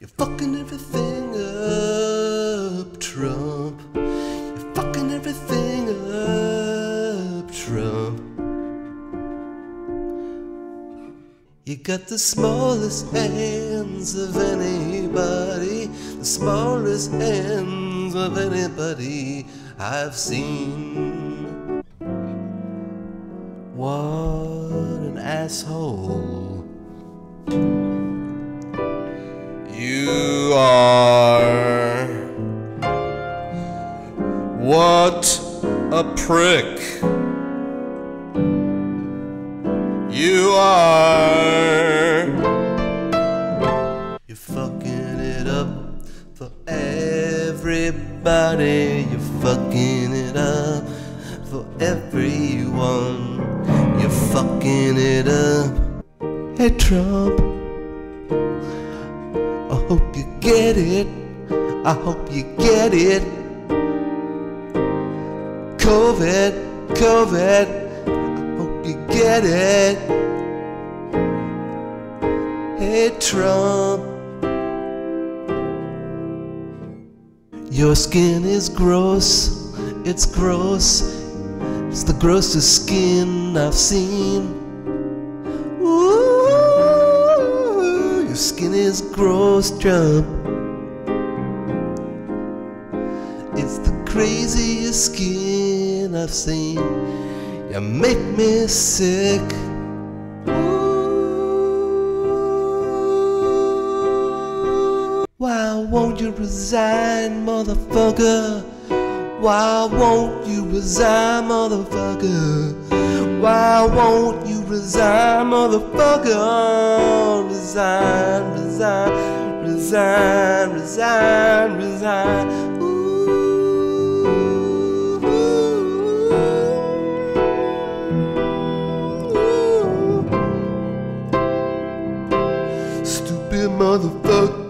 You're fucking everything up, Trump. You're fucking everything up, Trump. You got the smallest hands of anybody, the smallest hands of anybody I've seen. What an asshole. You are. What a prick. You are. You're fucking it up for everybody. You're fucking it up for everyone. You're fucking it up. Hey, Trump. Get it. I hope you get it. COVID, COVID. I hope you get it. Hey, Trump. Your skin is gross. It's gross. It's the grossest skin I've seen. Ooh, your skin is gross, Trump. It's the craziest skin I've seen. You make me sick. Why won't you resign, motherfucker? Why won't you resign, motherfucker? Why won't you resign, motherfucker? Resign, resign, resign, resign, resign. Motherfucker.